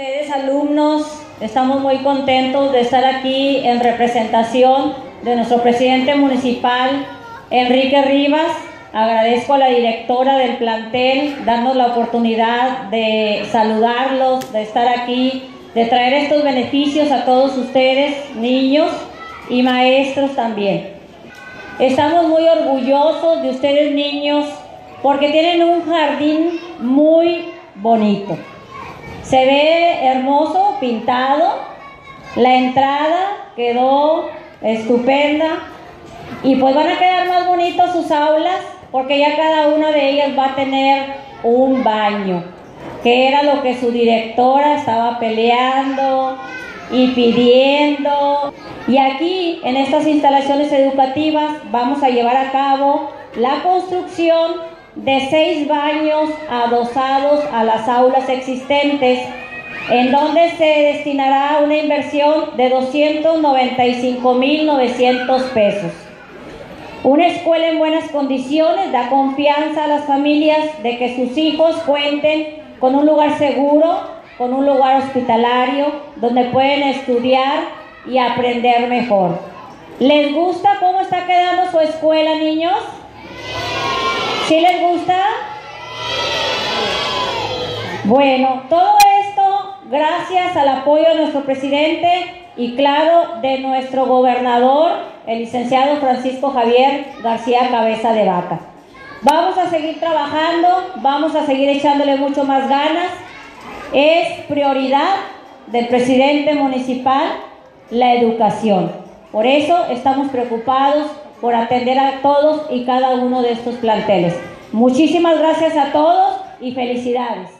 ustedes, alumnos, estamos muy contentos de estar aquí en representación de nuestro presidente municipal, Enrique Rivas. Agradezco a la directora del plantel darnos la oportunidad de saludarlos, de estar aquí, de traer estos beneficios a todos ustedes, niños y maestros también. Estamos muy orgullosos de ustedes, niños, porque tienen un jardín muy bonito. Se ve hermoso, pintado. La entrada quedó estupenda. Y pues van a quedar más bonitos sus aulas porque ya cada una de ellas va a tener un baño, que era lo que su directora estaba peleando y pidiendo. Y aquí, en estas instalaciones educativas, vamos a llevar a cabo la construcción de seis baños adosados a las aulas existentes, en donde se destinará una inversión de 295.900 pesos. Una escuela en buenas condiciones da confianza a las familias de que sus hijos cuenten con un lugar seguro, con un lugar hospitalario, donde pueden estudiar y aprender mejor. ¿Les gusta cómo está quedando su escuela, niños? ¿Sí les gusta? Bueno, todo esto gracias al apoyo de nuestro presidente y claro de nuestro gobernador, el licenciado Francisco Javier García Cabeza de Vaca. Vamos a seguir trabajando, vamos a seguir echándole mucho más ganas. Es prioridad del presidente municipal la educación. Por eso estamos preocupados por atender a todos y cada uno de estos planteles. Muchísimas gracias a todos y felicidades.